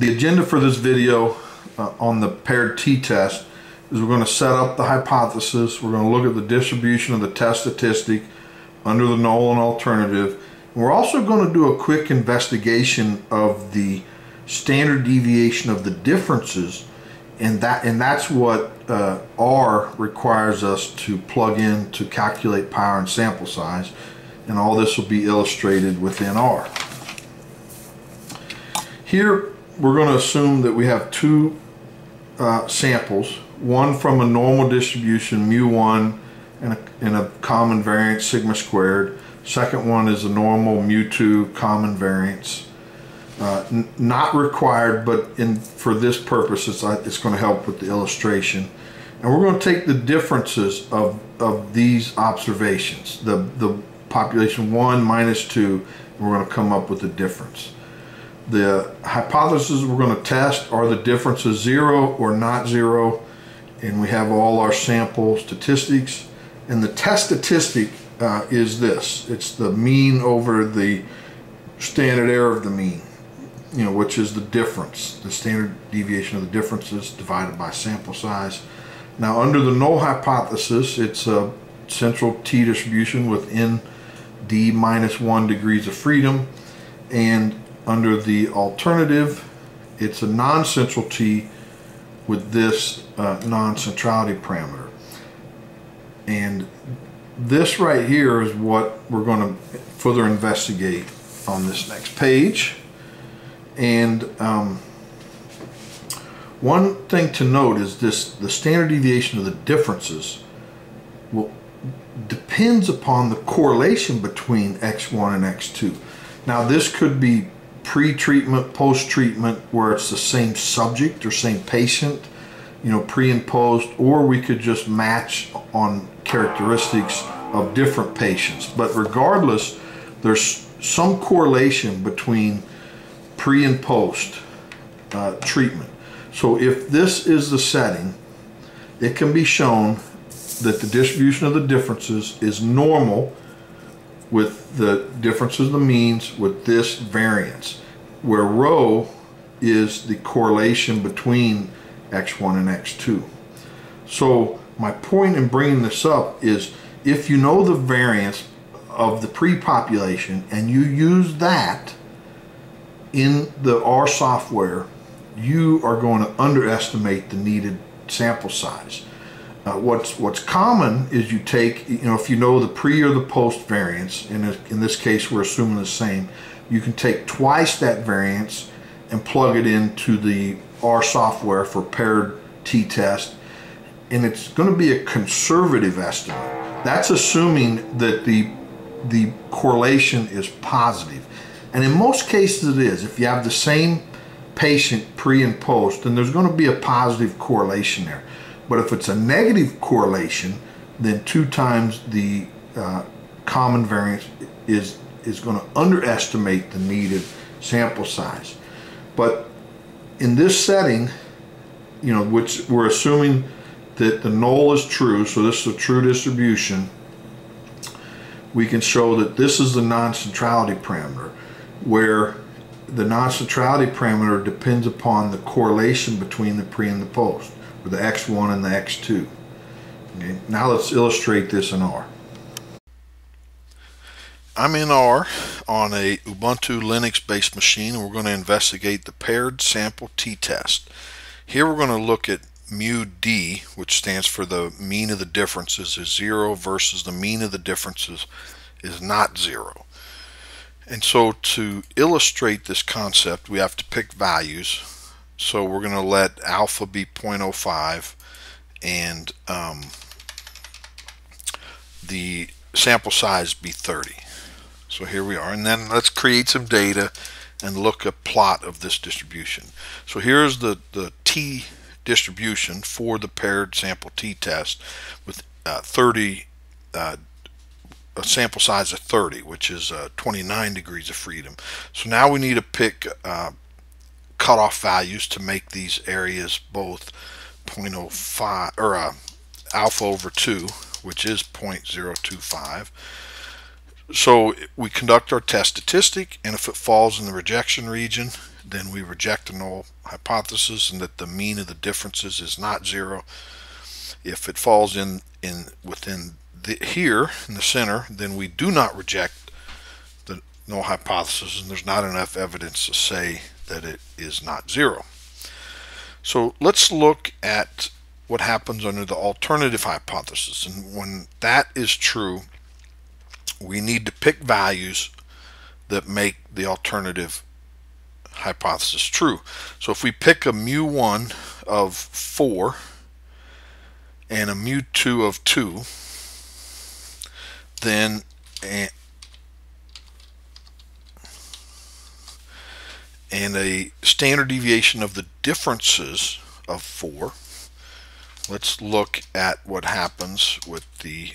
the agenda for this video uh, on the paired t-test is we're going to set up the hypothesis, we're going to look at the distribution of the test statistic under the null and alternative. And we're also going to do a quick investigation of the standard deviation of the differences and that and that's what uh, R requires us to plug in to calculate power and sample size and all this will be illustrated within R. Here we're going to assume that we have two uh, samples, one from a normal distribution mu1 and a, and a common variance sigma squared. Second one is a normal mu2 common variance. Uh, not required, but in for this purpose, it's, uh, it's going to help with the illustration. And we're going to take the differences of, of these observations, the, the population 1 minus 2, and we're going to come up with the difference. The hypotheses we're going to test are the differences 0 or not 0, and we have all our sample statistics. And the test statistic uh, is this. It's the mean over the standard error of the mean you know, which is the difference, the standard deviation of the differences divided by sample size. Now, under the null hypothesis, it's a central t distribution within d minus 1 degrees of freedom. And under the alternative, it's a non-central t with this uh, non-centrality parameter. And this right here is what we're going to further investigate on this next page. And um, one thing to note is this, the standard deviation of the differences will depends upon the correlation between X1 and X2. Now this could be pre-treatment, post-treatment, where it's the same subject or same patient, you know, pre and post, or we could just match on characteristics of different patients. But regardless, there's some correlation between pre and post uh, treatment. So if this is the setting, it can be shown that the distribution of the differences is normal with the differences of the means with this variance, where rho is the correlation between x1 and x2. So my point in bringing this up is if you know the variance of the pre-population and you use that in the R software, you are going to underestimate the needed sample size. Uh, what's what's common is you take, you know, if you know the pre or the post variance, and in this case we're assuming the same, you can take twice that variance and plug it into the R software for paired t-test, and it's going to be a conservative estimate. That's assuming that the the correlation is. And in most cases it is. If you have the same patient pre and post, then there's going to be a positive correlation there. But if it's a negative correlation, then two times the uh, common variance is, is going to underestimate the needed sample size. But in this setting, you know, which we're assuming that the null is true, so this is a true distribution, we can show that this is the non-centrality parameter where the non-centrality parameter depends upon the correlation between the pre and the post, or the x1 and the x2. Okay, now let's illustrate this in R. I'm in R on a Ubuntu Linux based machine and we're going to investigate the paired sample t-test. Here we're going to look at mu d which stands for the mean of the differences is 0 versus the mean of the differences is not 0. And so to illustrate this concept, we have to pick values. So we're going to let alpha be 0.05 and um, the sample size be 30. So here we are. And then let's create some data and look a plot of this distribution. So here's the, the t distribution for the paired sample t-test with uh, 30 uh, a sample size of 30, which is uh, 29 degrees of freedom. So now we need to pick uh, cutoff values to make these areas both 0.05 or uh, alpha over 2, which is 0.025. So we conduct our test statistic, and if it falls in the rejection region, then we reject the null hypothesis and that the mean of the differences is not zero. If it falls in, in within the, here in the center, then we do not reject the null hypothesis and there's not enough evidence to say that it is not zero. So let's look at what happens under the alternative hypothesis. And when that is true, we need to pick values that make the alternative hypothesis true. So if we pick a mu1 of 4 and a mu2 of 2, then and a standard deviation of the differences of 4, let's look at what happens with the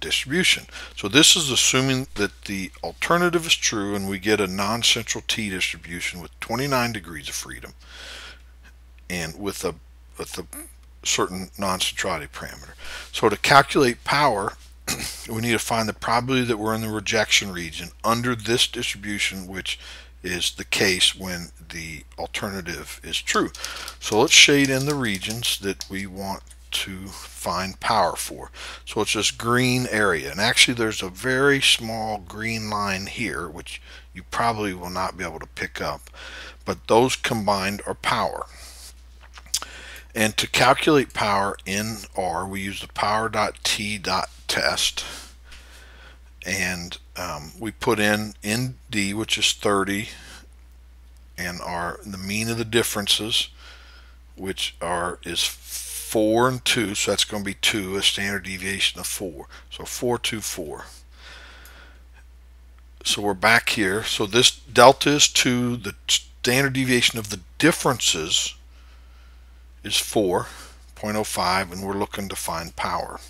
distribution. So this is assuming that the alternative is true and we get a non-central t distribution with 29 degrees of freedom and with a with a certain non-centrality parameter. So to calculate power we need to find the probability that we're in the rejection region under this distribution which is the case when the alternative is true. So let's shade in the regions that we want to find power for. So it's this green area. And actually there's a very small green line here, which you probably will not be able to pick up. But those combined are power. And to calculate power in R, we use the power.t.test. And um, we put in ND, which is 30, and our the mean of the differences, which are is 4 and 2, so that's going to be 2, a standard deviation of 4. So 4, 2, 4. So we're back here. So this delta is 2. The standard deviation of the differences is 4.05, and we're looking to find power.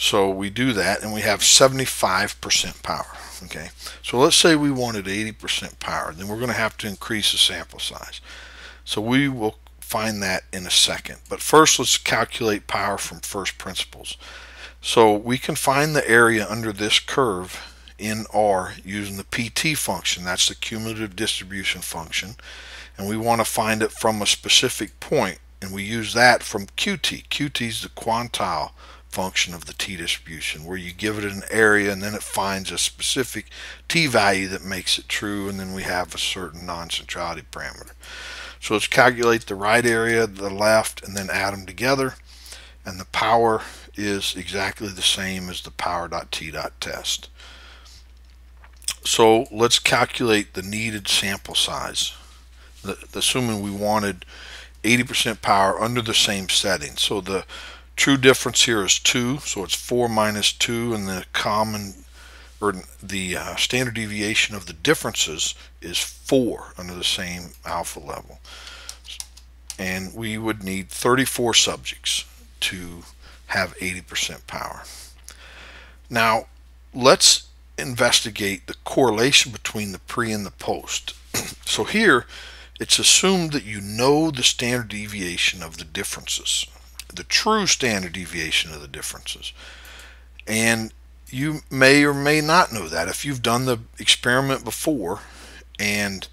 So we do that, and we have 75% power. Okay, so let's say we wanted 80% power. Then we're going to have to increase the sample size. So we will find that in a second. But first let's calculate power from first principles. So we can find the area under this curve in R using the PT function. That's the cumulative distribution function. And we want to find it from a specific point. And we use that from QT. QT is the quantile function of the t distribution where you give it an area and then it finds a specific t value that makes it true and then we have a certain non-centrality parameter. So let's calculate the right area, the left, and then add them together. And the power is exactly the same as the power.t.test. So let's calculate the needed sample size, assuming we wanted 80% power under the same setting. So the true difference here is 2, so it's 4 minus 2, and the common or the uh, standard deviation of the differences is 4 under the same alpha level. And we would need 34 subjects to have 80% power. Now, let's investigate the correlation between the pre and the post. so here, it's assumed that you know the standard deviation of the differences, the true standard deviation of the differences. And you may or may not know that if you've done the experiment before and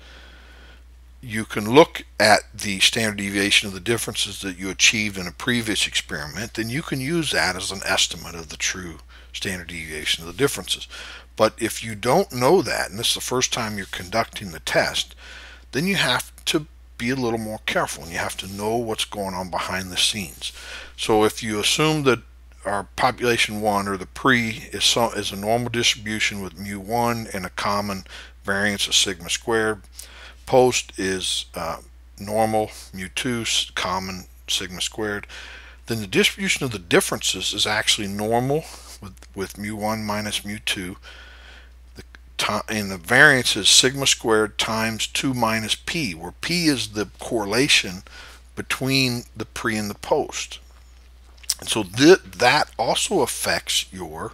you can look at the standard deviation of the differences that you achieved in a previous experiment then you can use that as an estimate of the true standard deviation of the differences but if you don't know that and this is the first time you're conducting the test then you have to be a little more careful and you have to know what's going on behind the scenes so if you assume that our population 1 or the pre is, so, is a normal distribution with mu 1 and a common variance of sigma squared. Post is uh, normal mu 2 common sigma squared. Then the distribution of the differences is actually normal with, with mu 1 minus mu 2 and the variance is sigma squared times 2 minus p, where p is the correlation between the pre and the post. And so th that also affects your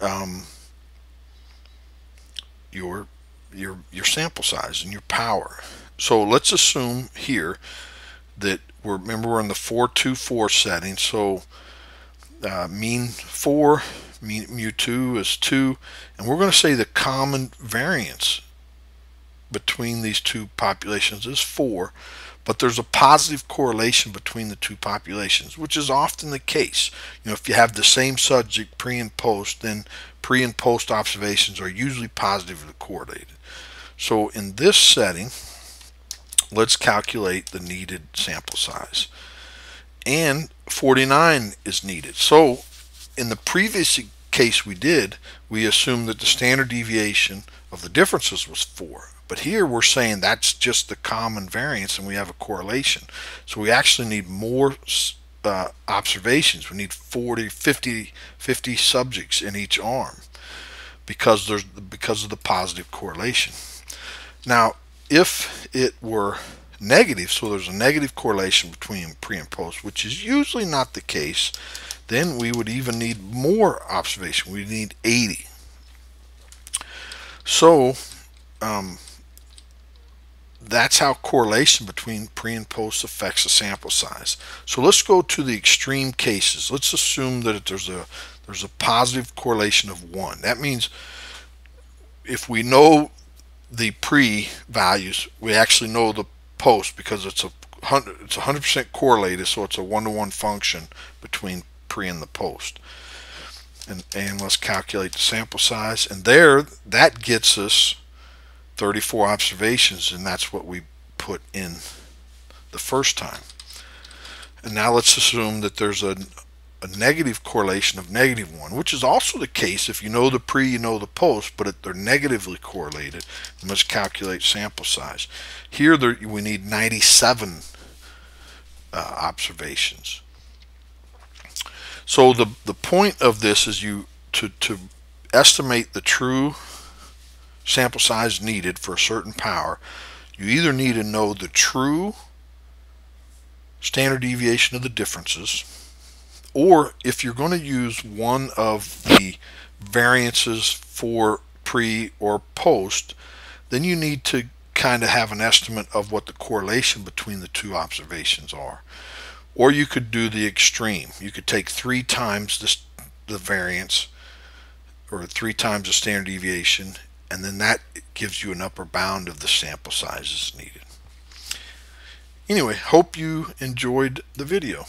um, your your your sample size and your power. So let's assume here that we're remember we're in the 424 setting. So uh, mean 4 mean mu 2 is 2 and we're going to say the common variance between these two populations is 4, but there's a positive correlation between the two populations, which is often the case. You know, if you have the same subject pre and post, then pre and post observations are usually positively correlated. So in this setting, let's calculate the needed sample size. And 49 is needed. So in the previous case we did, we assumed that the standard deviation of the differences was 4. But here we're saying that's just the common variance and we have a correlation. So we actually need more uh, observations. We need 40, 50, 50 subjects in each arm because there's because of the positive correlation. Now, if it were negative, so there's a negative correlation between pre and post, which is usually not the case, then we would even need more observation. We need 80. So, um, that's how correlation between pre and post affects the sample size. So let's go to the extreme cases. Let's assume that there's a there's a positive correlation of one. That means if we know the pre values, we actually know the post because it's a hundred it's 100% correlated, so it's a one-to-one -one function between pre and the post. And, and let's calculate the sample size. And there, that gets us 34 observations, and that's what we put in the first time. And now let's assume that there's a, a negative correlation of negative 1, which is also the case if you know the pre, you know the post, but they're negatively correlated. And let's calculate sample size. Here there, we need 97 uh, observations. So the, the point of this is you to, to estimate the true sample size needed for a certain power, you either need to know the true standard deviation of the differences, or if you're going to use one of the variances for pre or post, then you need to kind of have an estimate of what the correlation between the two observations are. Or you could do the extreme. You could take three times the variance or three times the standard deviation and then that gives you an upper bound of the sample sizes needed. Anyway, hope you enjoyed the video.